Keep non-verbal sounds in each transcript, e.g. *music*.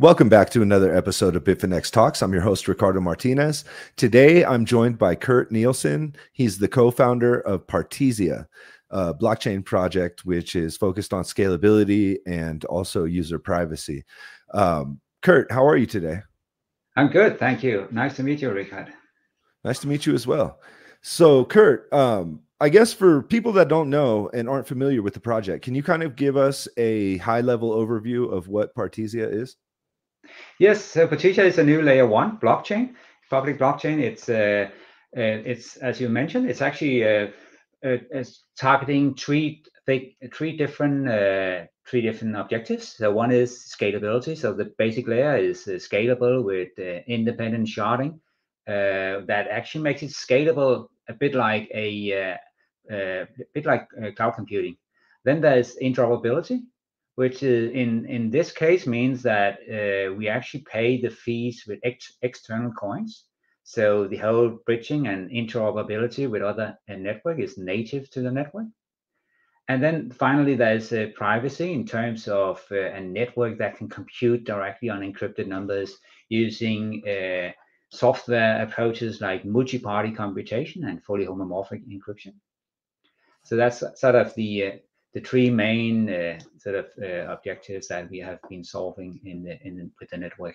Welcome back to another episode of Bitfinex Talks. I'm your host, Ricardo Martinez. Today, I'm joined by Kurt Nielsen. He's the co founder of Partisia, a blockchain project which is focused on scalability and also user privacy. Um, Kurt, how are you today? I'm good. Thank you. Nice to meet you, Ricardo. Nice to meet you as well. So, Kurt, um, I guess for people that don't know and aren't familiar with the project, can you kind of give us a high level overview of what Partisia is? Yes, so Partisia is a new layer one blockchain, public blockchain. It's uh, uh, it's as you mentioned, it's actually uh, uh it's targeting three three different uh, three different objectives. So one is scalability. So the basic layer is uh, scalable with independent sharding. that actually makes it scalable a bit like a, a bit like cloud computing. Then there's interoperability which in in this case means that uh, we actually pay the fees with ex- external coins. So the whole bridging and interoperability with other uh, network is native to the network. And then finally, there's uh, privacy in terms of uh, a network that can compute directly on encrypted numbers using uh, software approaches like multi-party computation and fully homomorphic encryption. So that's sort of the uh, the three main uh, sort of uh, objectives that we have been solving in the, in with the network.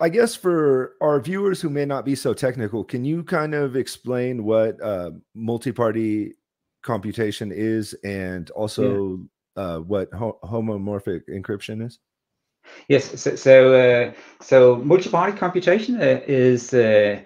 I guess for our viewers who may not be so technical, can you kind of explain what uh, multi-party computation is, and also yeah. uh, what ho- homomorphic encryption is? Yes. So so, uh, so multi-party computation uh, is uh,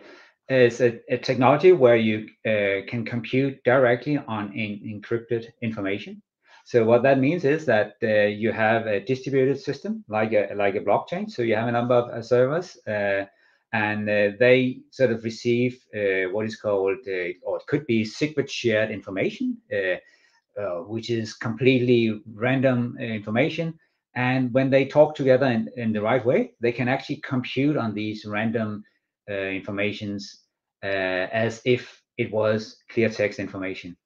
is a, a, technology where you uh, can compute directly on in, encrypted information. So what that means is that uh, you have a distributed system like a like a blockchain. So you have a number of uh, servers, uh, and uh, they sort of receive uh, what is called, uh, or it could be secret shared information, which is completely random information. And when they talk together in, in the right way, they can actually compute on these random informations as if it was clear text information.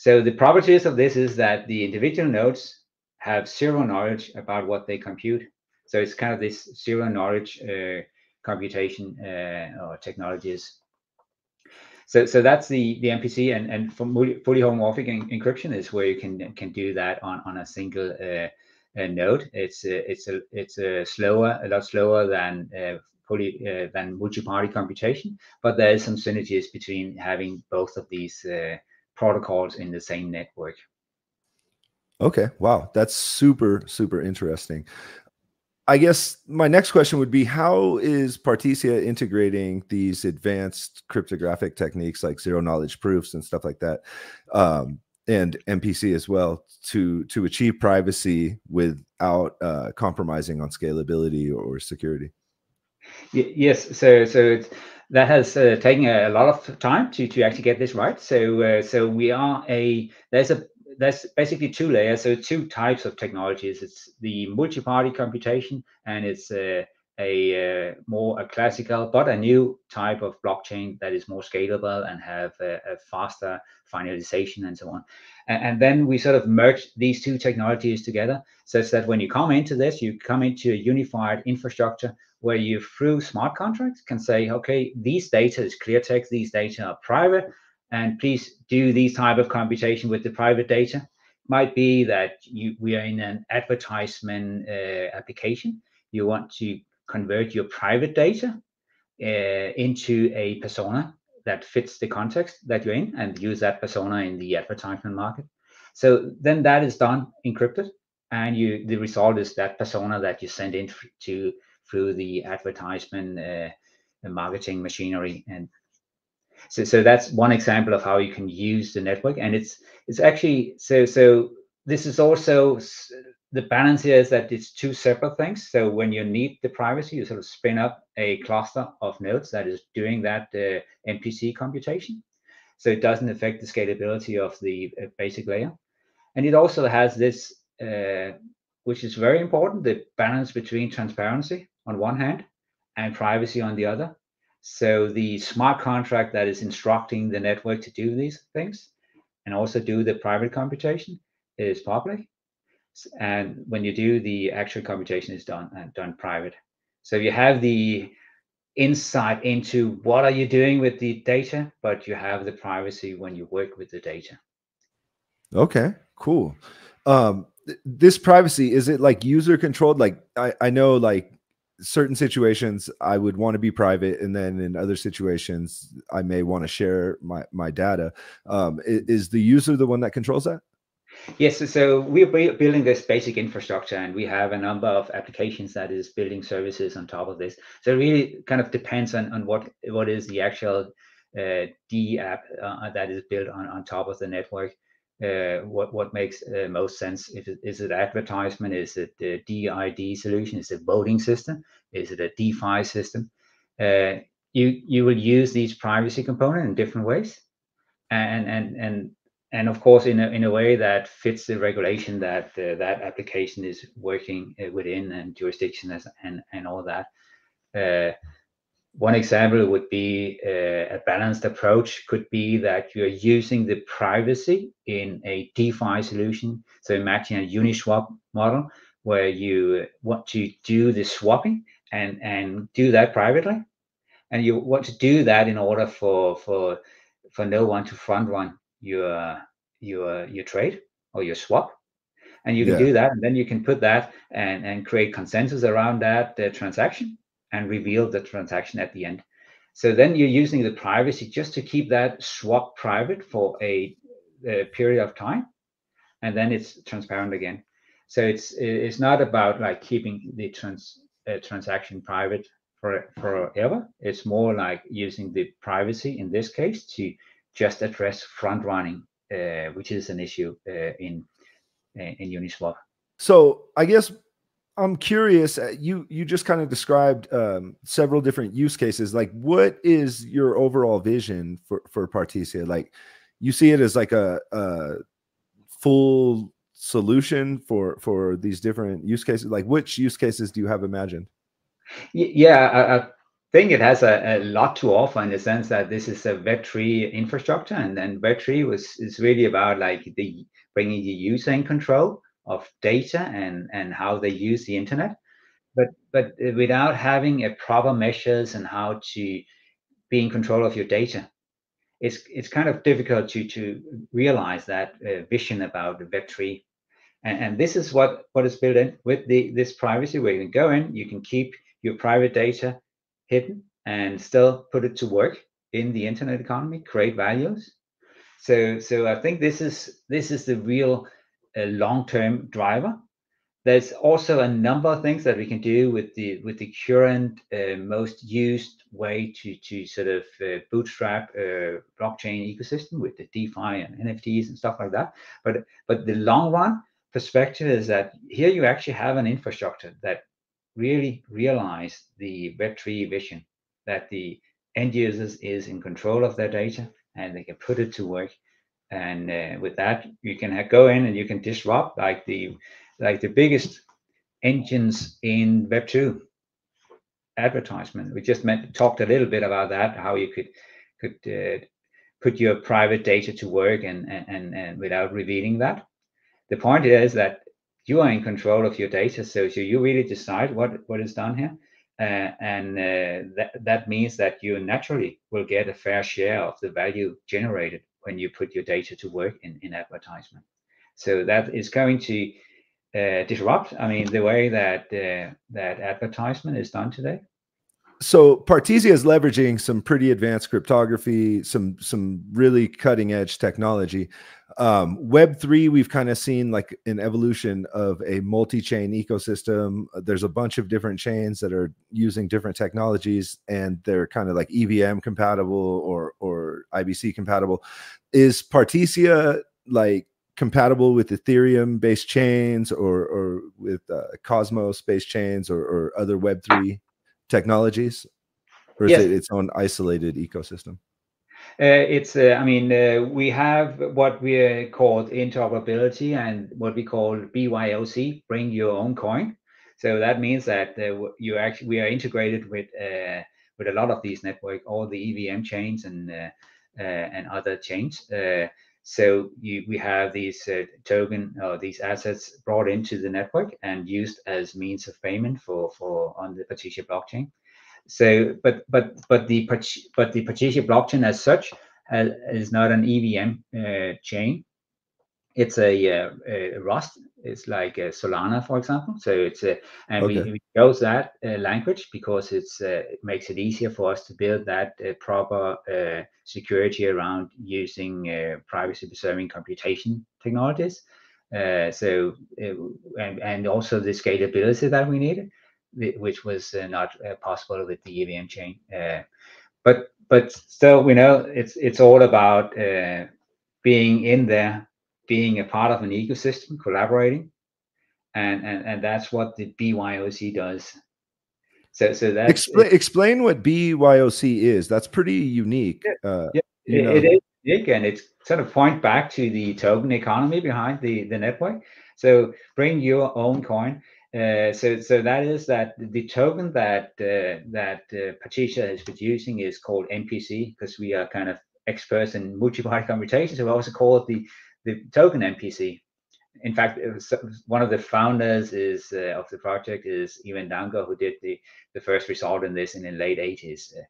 So the properties of this is that the individual nodes have zero knowledge about what they compute. So it's kind of this zero knowledge uh, computation uh, or technologies. So, so that's the, the MPC and, and fully homomorphic encryption is where you can can do that on, on a single uh, node. It's a, it's a it's a slower, a lot slower than uh, fully uh, than multi-party computation, but there is some synergies between having both of these uh, protocols in the same network. Okay. Wow. That's super, super interesting. I guess my next question would be how is Partisia integrating these advanced cryptographic techniques like zero knowledge proofs and stuff like that um, and MPC as well to to achieve privacy without uh, compromising on scalability or security? Yes, so so that has uh, taken a, lot of time to to actually get this right. So uh, so we are a there's a there's basically two layers, so two types of technologies. It's the multi-party computation, and it's uh, a uh, more a classical but a new type of blockchain that is more scalable and have a, a faster finalization and so on. And, and, then we sort of merge these two technologies together such that when you come into this, you come into a unified infrastructure where you through smart contracts can say, okay, these data is clear text, these data are private, and please do these type of computation with the private data. Might be that you we are in an advertisement uh, application. You want to convert your private data uh, into a persona that fits the context that you're in and use that persona in the advertisement market. So then that is done encrypted and you the result is that persona that you send in to through the advertisement uh, marketing machinery and so so that's one example of how you can use the network and it's it's actually so so this is also the balance here is that it's two separate things. So when you need the privacy, you sort of spin up a cluster of nodes that is doing that uh, computation. So it doesn't affect the scalability of the uh, basic layer. And it also has this, uh, which is very important, the balance between transparency on one hand and privacy on the other. So the smart contract that is instructing the network to do these things and also do the private computation is public and when you do the actual computation is done and done private. So you have the insight into what are you doing with the data, but you have the privacy when you work with the data. Okay, cool. Um, th- this privacy is it like user controlled? Like I, I know like certain situations I would want to be private, and then in other situations I may want to share my my data. Um, is, the user the one that controls that? Yes, so we're building this basic infrastructure, and we have a number of applications that is building services on top of this. So it really kind of depends on, on what what is the actual uh, D app uh, that is built on, on top of the network. Uh, what what makes uh, most sense? If it, is it advertisement? Is it the DID solution? Is it voting system? Is it a DeFi system? Uh, you you will use these privacy component in different ways, and and and and of course in a, in a way that fits the regulation that uh, that application is working uh, within and jurisdiction and and all that uh, one example would be uh, a balanced approach could be that you're using the privacy in a DeFi solution. So imagine a Uniswap model where you want to do the swapping and, and do that privately. And you want to do that in order for, for, for no one to front run your your your trade or your swap and you can yeah. do that and then you can put that and and create consensus around that uh, transaction and reveal the transaction at the end. So then you're using the privacy just to keep that swap private for a, a period of time and then it's transparent again. So it's it's not about like keeping the trans uh, transaction private for forever. It's more like using the privacy in this case to just address front running uh, which is an issue uh, in uh, in Uniswap. So I guess I'm curious. You you just kind of described um, several different use cases. Like, what is your overall vision for for Partisia? Like, you see it as like a, a full solution for for these different use cases. Like, which use cases do you have imagined? Yeah, I think it has a, a, lot to offer in the sense that this is a Web3 infrastructure, and then Web3 was is really about like the bringing the user in control of data and and how they use the internet, but but without having a proper measures and how to be in control of your data. It's it's kind of difficult to to realize that uh, vision about Web3. And, and this is what, what is built in with the this privacy where you can go in, you can keep your private data hidden and still put it to work in the internet economy, create values. So, so I think this is this is the real uh, long-term driver. There's also a number of things that we can do with the with the current uh, most used way to to sort of uh, bootstrap a blockchain ecosystem with the DeFi and NFTs and stuff like that. But but the long run perspective is that here you actually have an infrastructure that really realize the Web3 vision that the end users is in control of their data and they can put it to work. And uh, with that, you can go in and you can disrupt like the like the biggest engines in Web2 advertisement. We just met, talked a little bit about that, how you could could uh, put your private data to work and, and, and, and without revealing that. The point is that you are in control of your data. So, so you really decide what, what is done here. Uh, and uh, that, that means that you naturally will get a fair share of the value generated when you put your data to work in, in advertisement. So that is going to uh, disrupt, I mean, the way that uh, that advertisement is done today so Partisia is leveraging some pretty advanced cryptography, some some really cutting edge technology. Um, Web three, we've kind of seen like an evolution of a multi chain ecosystem. There's a bunch of different chains that are using different technologies, and they're kind of like EVM compatible or or IBC compatible. Is Partisia like compatible with Ethereum based chains or or with uh, Cosmos based chains or, or other Web three technologies, or is yes. it its own isolated ecosystem? Uh, it's, uh, I mean, uh, we have what we call interoperability and what we call BYOC, bring your own coin. So that means that uh, you actually we are integrated with uh, with a lot of these network, all the EVM chains and uh, and other chains. So you, we have these uh, token or these assets brought into the network and used as means of payment for for on the Partisia blockchain. So, but but but the but the Partisia blockchain as such has, is not an EVM uh, chain. It's a, uh, a, Rust. It's like Solana, for example. So it's a, and okay. we, we, chose that uh, language because it's uh, it makes it easier for us to build that uh, proper security around using privacy preserving computation technologies. so and, and also the scalability that we needed which was uh, not uh, possible with the EVM chain. Uh, but but still, we know it's it's all about being in there, being a part of an ecosystem, collaborating, and and and that's what the BYOC does. So so that explain explain what BYOC is. That's pretty unique. Yeah, uh, yeah it, it is unique, and it's sort of point back to the token economy behind the the network. So bring your own coin. Uh, so, so that is that the token that uh, that uh, Partisia is producing is called MPC because we are kind of experts in multi-party computation. So we also call it the the token MPC. In fact, one of the founders is uh, of the project is Ivan Damgård, who did the the first result in this in the late 80s. Uh,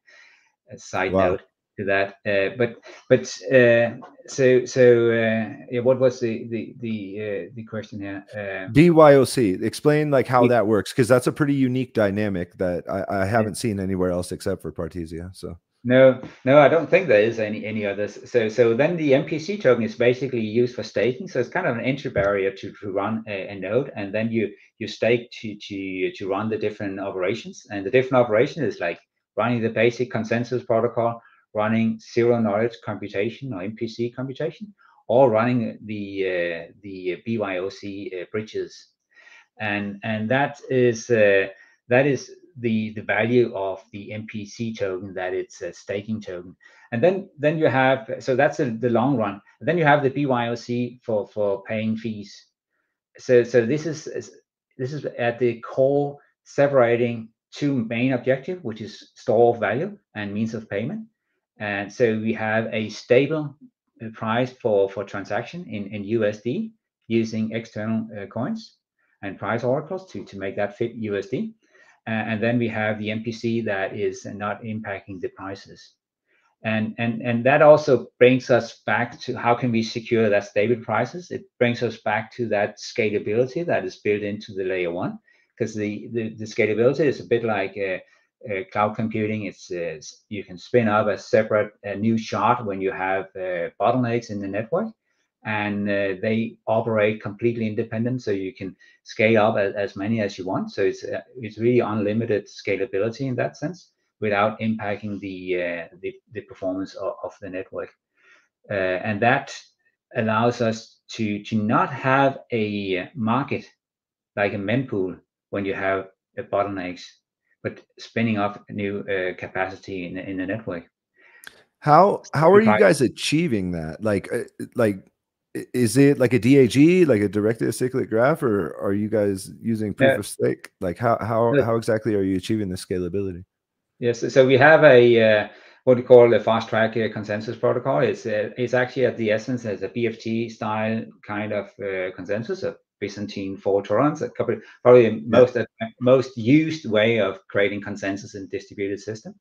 a side wow. note to that. Uh, but but uh, so so uh, yeah, what was the the the uh, the question here? BYOC. Explain like how that works because that's a pretty unique dynamic that I, I haven't seen anywhere else except for Partisia. So. No, no, I don't think there is any any others. So, so then the MPC token is basically used for staking. So it's kind of an entry barrier to, to run a, a node, and then you you stake to to to run the different operations. And the different operation is like running the basic consensus protocol, running zero knowledge computation or MPC computation, or running the uh, the BYOC uh, bridges, and and that is uh, that is the the value of the MPC token that it's a staking token, and then then you have so that's a, the long run. And then you have the BYOC for for paying fees. So so this is this is at the core separating two main objective, which is store of value and means of payment. And so we have a stable uh, price for, for transaction in, in USD using external uh, coins and price oracles to, to make that fit USD. Uh, and then we have the MPC that is not impacting the prices. And, and, and that also brings us back to how can we secure that stable prices? It brings us back to that scalability that is built into the layer one, because the, the, the scalability is a bit like a, uh, cloud computing. It's, it's, you can spin up a separate a new shard when you have uh, bottlenecks in the network, and uh, they operate completely independent. So you can scale up as, as many as you want. So it's uh, it's really unlimited scalability in that sense, without impacting the uh, the, the, performance of, of the network. Uh, and that allows us to to not have a market like a mempool when you have bottlenecks but spinning up new uh, capacity in, in the network. How how are you guys achieving that? Like uh, like is it like a DAG, like a directed acyclic graph, or are you guys using proof of stake? Like how how how exactly are you achieving the scalability? Yes, so we have a uh, what we call a fast track uh, consensus protocol. It's uh, it's actually at the essence as a BFT style kind of uh, consensus, a Byzantine fault tolerance, a couple probably yeah. most uh, most used way of creating consensus in distributed system.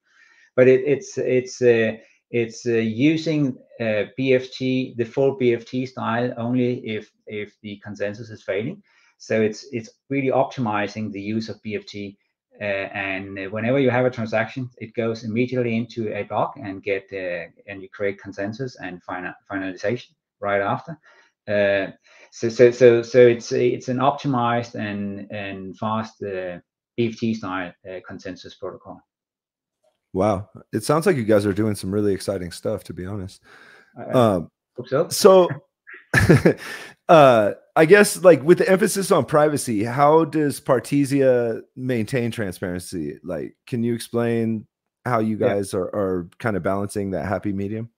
But it, it's it's uh, it's uh, using uh, BFT the full BFT style only if if the consensus is failing. So it's it's really optimizing the use of BFT. Uh, and whenever you have a transaction, it goes immediately into a block and get uh, and you create consensus and final, finalization right after. Uh, so so so so it's it's an optimized and and fast uh, BFT style consensus protocol. Wow, it sounds like you guys are doing some really exciting stuff. To be honest, um, so. *laughs* so *laughs* uh, I guess like with the emphasis on privacy, how does Partisia maintain transparency? Like, can you explain how you guys yeah. are, are kind of balancing that happy medium?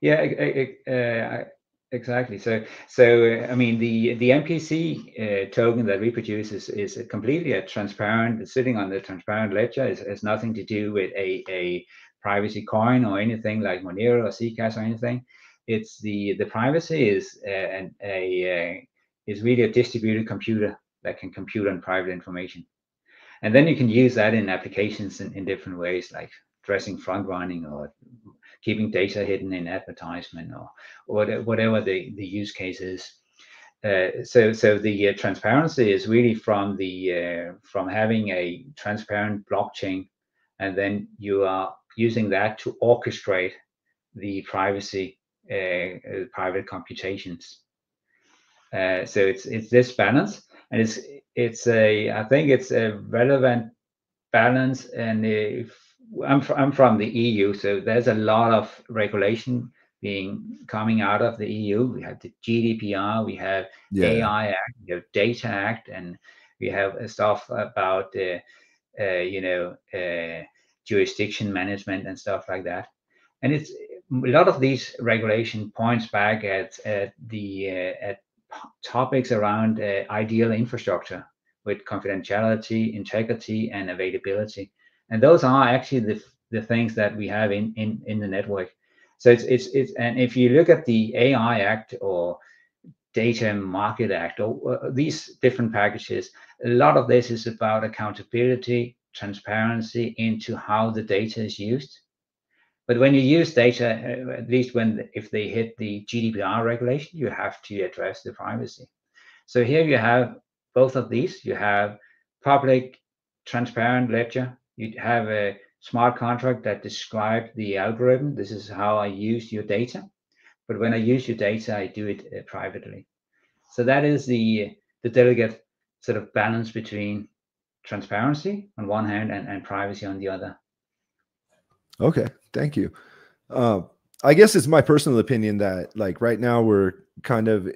Yeah, uh, Exactly. So, so I mean, the the MPC uh, token that we produce is, is completely a transparent, sitting on the transparent ledger. It has nothing to do with a, a privacy coin or anything like Monero or Zcash or anything. it's the the privacy is a, a is really a distributed computer that can compute on private information. And then you can use that in applications in, in different ways, like dressing front running or keeping data hidden in advertisement or, whatever the, the use case is. Uh, so so the uh, transparency is really from the uh, from having a transparent blockchain and then you are using that to orchestrate the privacy uh, uh, private computations uh, so it's it's this balance and it's it's a i think it's a relevant balance and if i'm, I'm from the eu so there's a lot of regulation being coming out of the EU. We have the GDPR, we have yeah. AI Act, we have Data Act, and we have stuff about uh, uh, you know uh, jurisdiction management and stuff like that. And it's a lot of these regulation points back at at the uh, at topics around uh, ideal infrastructure with confidentiality, integrity, and availability. And those are actually the the things that we have in in in the network so it's it's it's and if you look at the AI Act or Data Market Act or uh, these different packages, a lot of this is about accountability, transparency into how the data is used. But when you use data, uh, at least when if they hit the GDPR regulation, you have to address the privacy. So here you have both of these. You have public, transparent ledger. You have a smart contract that describe the algorithm. This is how I use your data. But when I use your data, I do it uh, privately. So that is the the delicate sort of balance between transparency on one hand and, and privacy on the other. Okay, thank you. Uh, I guess it's my personal opinion that like right now we're kind of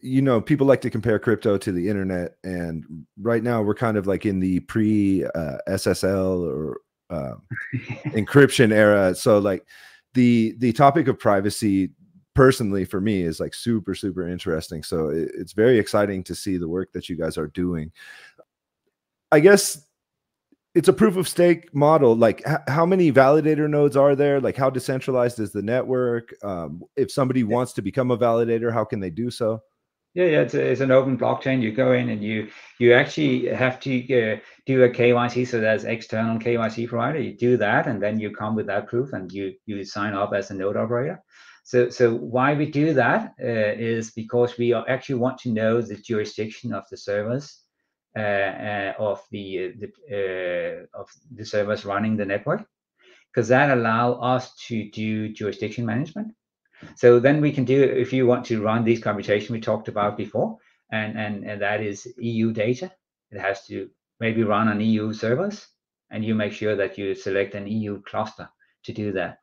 you know people like to compare crypto to the internet and right now we're kind of like in the pre uh, ssl or um, *laughs* encryption era. So like the the topic of privacy personally for me is like super super interesting. So it, it's very exciting to see the work that you guys are doing. I guess it's a proof of stake model like how many validator nodes are there like how decentralized is the network um, if somebody wants to become a validator how can they do so yeah, yeah, it's, a, it's an open blockchain. You go in and you you actually have to uh, do a KYC. So there's external KYC provider. You do that, and then you come with that proof, and you you sign up as a node operator. So so why we do that uh, is because we actually want to know the jurisdiction of the servers uh, uh of the the uh, of the servers running the network, because that allow us to do jurisdiction management. So then we can do, if you want to run these computations we talked about before, and, and, and that is EU data. It has to maybe run on EU servers, and you make sure that you select an EU cluster to do that.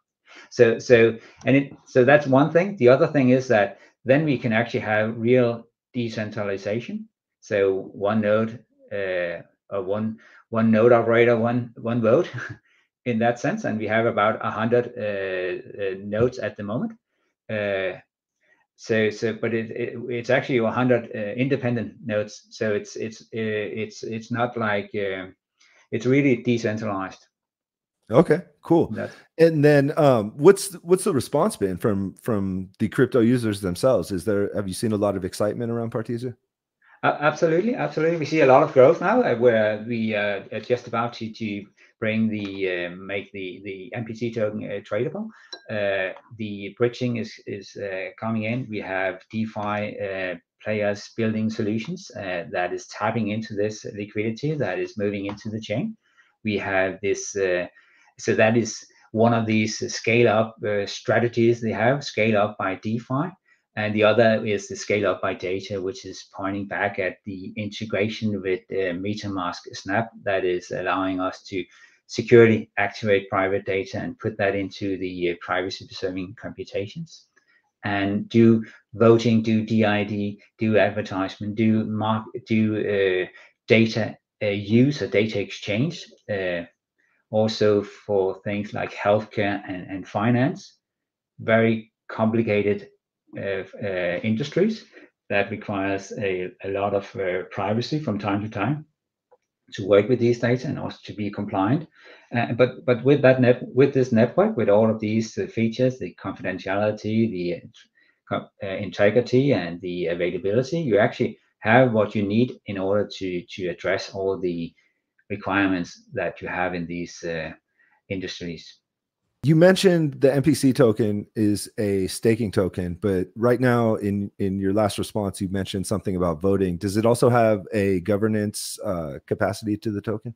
So, so, and it, so that's one thing. The other thing is that then we can actually have real decentralization. So one node, uh, or one one node operator, one one vote, *laughs* in that sense. And we have about hundred uh, uh, nodes at the moment. Uh, so so but it, it, it's actually 100 uh, independent nodes so it's it's uh, it's it's not like uh, it's really decentralized. Okay cool. That's, and then um what's what's the response been from from the crypto users themselves? Is there have you seen a lot of excitement around partisia absolutely absolutely. We see a lot of growth now uh, where we uh, are just about to to bring the uh, make the the MPC token uh, tradable. Uh, the bridging is is uh, coming in. We have DeFi uh, players building solutions uh, that is tapping into this liquidity that is moving into the chain. We have this, so that is one of these scale up strategies they have. Scale up by DeFi. And the other is the scale up by data, which is pointing back at the integration with MetaMask Snap that is allowing us to securely activate private data and put that into the uh, privacy preserving computations. And do voting, do DID, do advertisement, do mark, do uh, data uh, use or data exchange, uh, also for things like healthcare and, and finance, very complicated uh, uh, industries that requires a, a lot of privacy from time to time to work with these data and also to be compliant. Uh, but but with that net with this network, with all of these uh, features, the confidentiality, the uh, integrity and the availability, you actually have what you need in order to to address all the requirements that you have in these uh, industries. You mentioned the MPC token is a staking token, but right now in in your last response, you mentioned something about voting. Does it also have a governance uh, capacity to the token?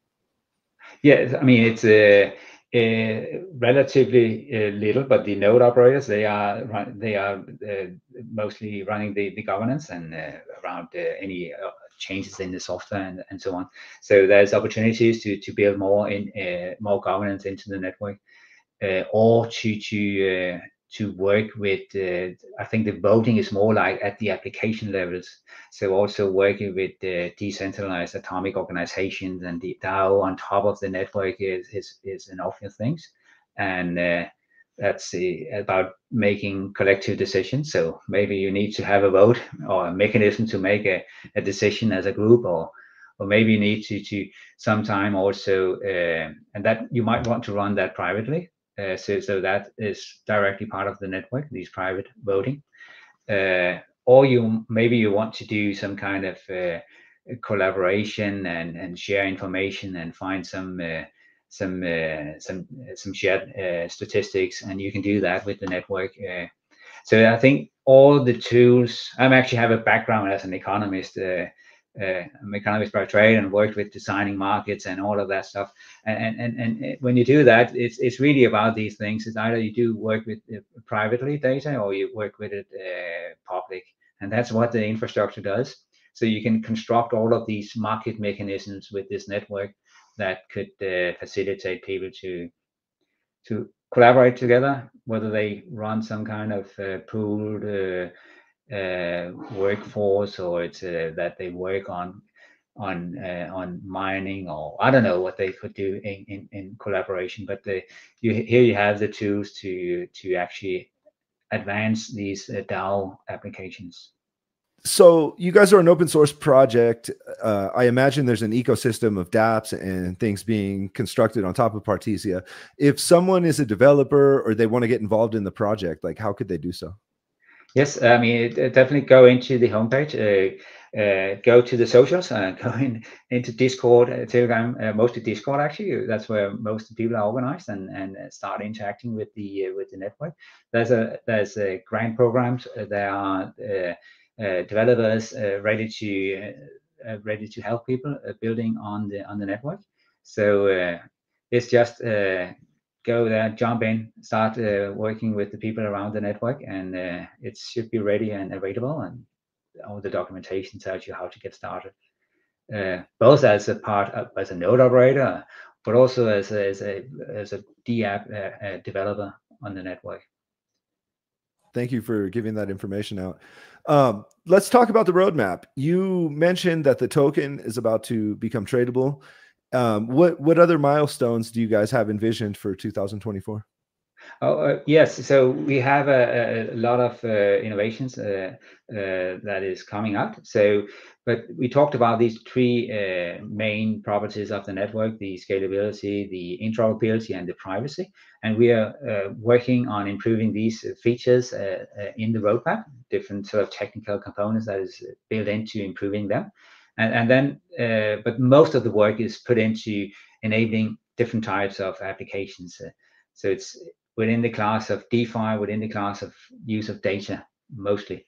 Yeah, I mean it's a, a relatively uh, little, but the node operators they are they are uh, mostly running the, the governance and uh, around uh, any changes in the software and, and so on. So there's opportunities to to build more in more governance into the network or to to uh, to work with uh, i think the voting is more like at the application levels. So also working with uh, decentralized atomic organizations and the dao on top of the network is is, is an obvious things. And uh, that's uh, about making collective decisions. So maybe you need to have a vote or a mechanism to make a, a decision as a group or or maybe you need to to sometime also and that you might want to run that privately uh, so, so that is directly part of the network, these private voting. Uh, or you maybe you want to do some kind of uh, collaboration and, and share information and find some uh, some uh, some some shared uh, statistics, and you can do that with the network. so I think all the tools. I actually have a background as an economist uh, I'm economist by trade and worked with designing markets and all of that stuff. And, and, and when you do that, it's, it's really about these things. It's either you do work with uh, privately data or you work with it uh, public. And that's what the infrastructure does. So you can construct all of these market mechanisms with this network that could uh, facilitate people to to collaborate together, whether they run some kind of uh, pooled uh, workforce or it's uh, that they work on on uh, on mining or I don't know what they could do in, in, in collaboration. But the, you here you have the tools to to actually advance these uh, DAO applications. So you guys are an open source project. Uh, I imagine there's an ecosystem of DApps and things being constructed on top of Partisia. If someone is a developer or they want to get involved in the project, like how could they do so? Yes, I mean, definitely go into the homepage, uh, uh, go to the socials, uh, *laughs* go in, into Discord, uh, Telegram, uh, mostly Discord actually. That's where most people are organized and, and uh, start interacting with the uh, with the network. There's a there's a grant programs. there are developers ready to ready to help people building on the on the network. So it's just go there, jump in, start uh, working with the people around the network, and uh, it should be ready and available. And all the documentation tells you how to get started, uh, both as a part of, as a node operator, but also as a, as a as a DApp uh, uh, developer on the network. Thank you for giving that information out. Um, let's talk about the roadmap. You mentioned that the token is about to become tradable. Um, what what other milestones do you guys have envisioned for 2024? Oh uh, yes, so we have a, a lot of uh, innovations uh, uh that is coming up. So, but we talked about these three uh, main properties of the network: the scalability, the interoperability, and the privacy. And we are uh, working on improving these features in the roadmap. Different sort of technical components that is built into improving them and, and then uh, but most of the work is put into enabling different types of applications. So it's within the class of defi within the class of use of data mostly.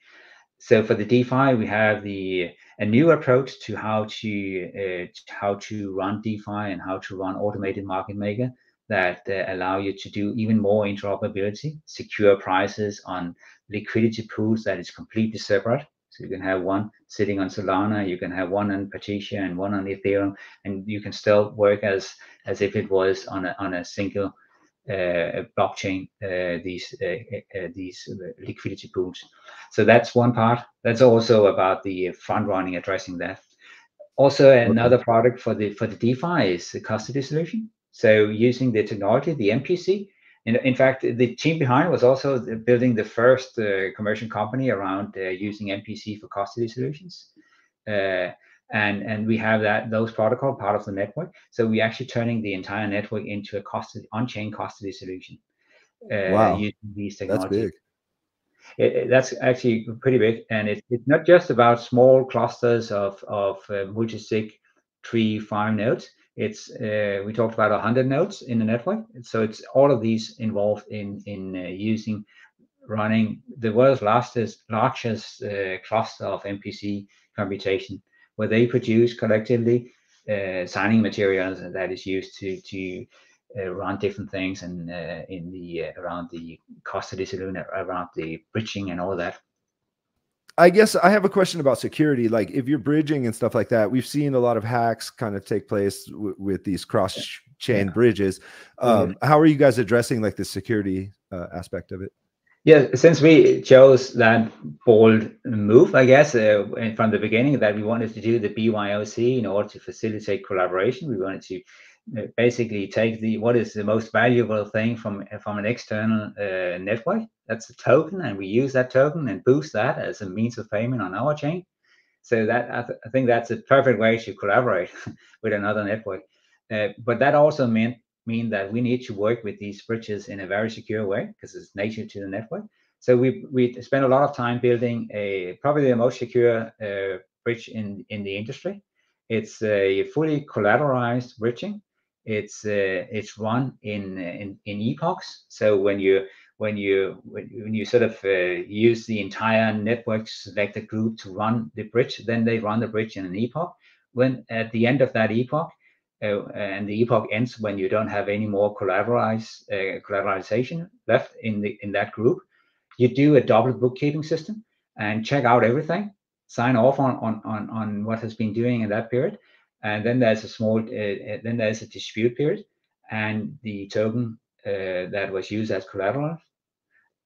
So for the defi we have the a new approach to how to uh, how to run defi and how to run automated market maker that uh, allow you to do even more interoperability secure prices on liquidity pools that is completely separate so you can have one sitting on Solana, you can have one on Partisia and one on Ethereum, and you can still work as as if it was on a on a single uh, blockchain. Uh, these uh, uh these liquidity pools. So that's one part. That's also about the front running addressing that. Also, another product for the for the DeFi is the custody solution. So using the technology, the MPC, in, in fact, the team behind was also building the first uh, commercial company around uh, using MPC for custody solutions. Uh, and and we have that those protocol part of the network. So we're actually turning the entire network into a custody on-chain custody solution. Uh, wow, using these technologies. That's big. it, it, that's actually pretty big, and it, it's not just about small clusters of of uh, multi-sig three five nodes. It's uh, we talked about 100 nodes in the network, so it's all of these involved in in uh, using running the world's largest largest uh, cluster of MPC computation, where they produce collectively uh, signing materials that is used to to uh, run different things and uh, in the around the custody saloon, around the bridging and all that. I guess I have a question about security. Like if you're bridging and stuff like that, we've seen a lot of hacks kind of take place with these cross chain yeah. bridges. Um, mm-hmm. How are you guys addressing like the security uh, aspect of it? Yeah, since we chose that bold move, I guess, uh, from the beginning that we wanted to do the BYOC in order to facilitate collaboration, we wanted to basically take the what is the most valuable thing from from an external uh, network. That's a token, and we use that token and boost that as a means of payment on our chain. So that I, th- I think that's a perfect way to collaborate *laughs* with another network. Uh, but that also meant mean that we need to work with these bridges in a very secure way because it's native to the network. So we we spent a lot of time building a probably the most secure uh, bridge in in the industry. It's a fully collateralized bridging it's uh, it's run in, in in epochs. So when you when you when you sort of uh, use the entire network selected group to run the bridge, then they run the bridge in an epoch. When at the end of that epoch, uh, and the epoch ends when you don't have any more uh, collateralization left in the in that group, you do a double bookkeeping system and check out everything, sign off on on on, on what has been doing in that period, and then there's a small, uh, uh, then there's a dispute period, and the token uh, that was used as collateral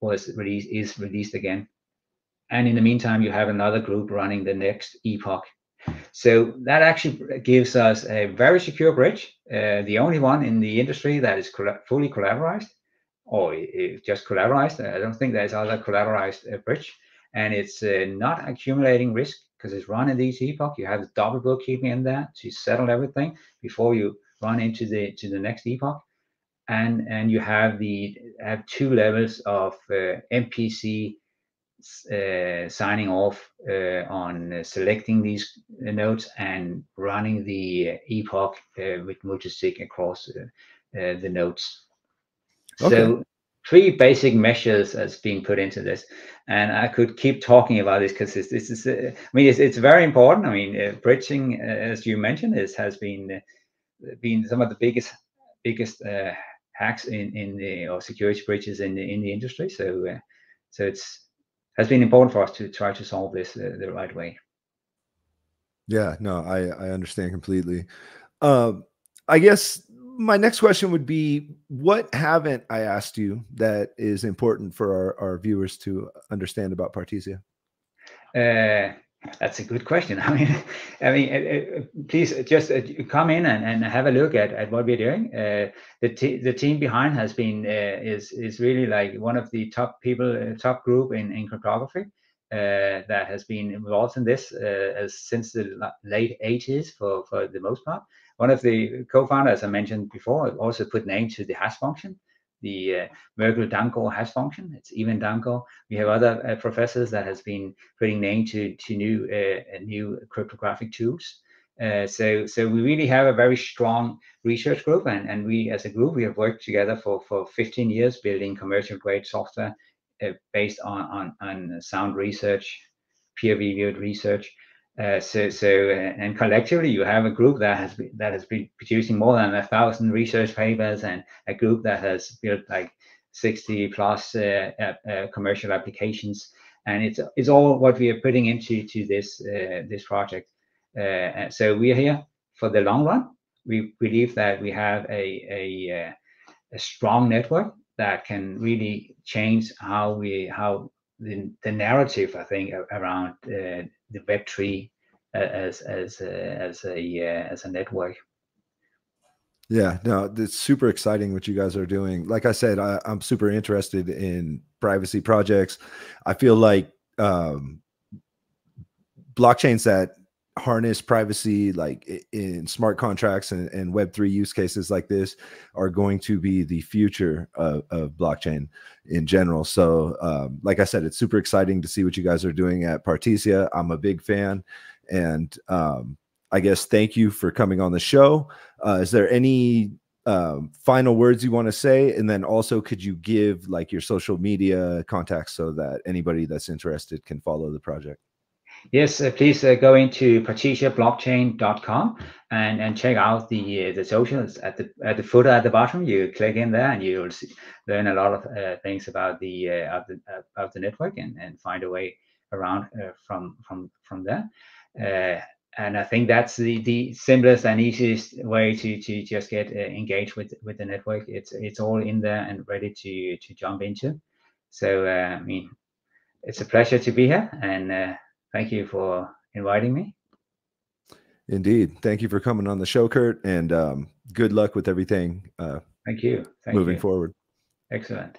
was released is released again. And in the meantime, you have another group running the next epoch. So that actually gives us a very secure bridge, uh, the only one in the industry that is fully collateralized, or just collateralized. I don't think there's other collateralized uh, bridge, and it's uh, not accumulating risk because it's running these epoch. You have double bookkeeping in there to settle everything before you run into the to the next epoch, and and you have the have two levels of uh, MPC uh, signing off uh, on uh, selecting these nodes and running the epoch uh, with multisig across uh, the nodes. Okay. So three basic measures as being put into this and i could keep talking about this because this, this is uh, i mean it's, it's very important i mean uh, bridging uh, as you mentioned is has been uh, been some of the biggest biggest uh, hacks in in the or security breaches in the in the industry. So uh, so it's has been important for us to try to solve this the right way. Yeah no i i understand completely. Um i guess my next question would be what haven't I asked you that is important for our, our viewers to understand about Partisia? Uh, that's a good question. *laughs* I mean, I mean, uh, uh, please just uh, come in and, and have a look at, at what we're doing. Uh, the t- the team behind has been uh, is is really like one of the top people, top group in, in cryptography that has been involved in this as since the late 80s for for the most part. One of the co-founders I mentioned before also put name to the hash function, the uh, Damgård hash function. It's Ivan Damgård. We have other uh, professors that has been putting name to to new uh, new cryptographic tools. Uh, so so we really have a very strong research group, and and we as a group we have worked together for for 15 years building commercial grade software uh, based on on on sound research, peer reviewed research. Uh, so, so uh, and collectively, you have a group that has been, that has been producing more than a thousand research papers, and a group that has built like 60 plus uh, uh, commercial applications. And it's it's all what we are putting into to this this project. so we are here for the long run. We believe that we have a a, a strong network that can really change how we how the, the narrative I think around uh, the Web three uh, as as a, as a uh, as a network. Yeah, no, it's super exciting what you guys are doing. Like I said, I, am super interested in privacy projects. I feel like um, blockchains that harness privacy like in smart contracts and, and web3 use cases like this are going to be the future of, of blockchain in general. So um, like i said it's super exciting to see what you guys are doing at partisia i'm a big fan. And um, i guess thank you for coming on the show. Uh, is there any um, final words you want to say? And then also could you give like your social media contacts so that anybody that's interested can follow the project Yes, uh, please uh, go into partisiablockchain.com and, and check out the uh, the socials at the at the footer at the bottom. You click in there and you'll see, learn a lot of uh, things about the uh, of the of the network and, and find a way around uh, from from from there. and I think that's the, the simplest and easiest way to, to just get engaged with with the network. It's it's all in there and ready to to jump into. So I mean, it's a pleasure to be here and thank you for inviting me. Indeed. Thank you for coming on the show, Kurt, and um, good luck with everything. Uh, thank you. Thank moving you. forward. Excellent.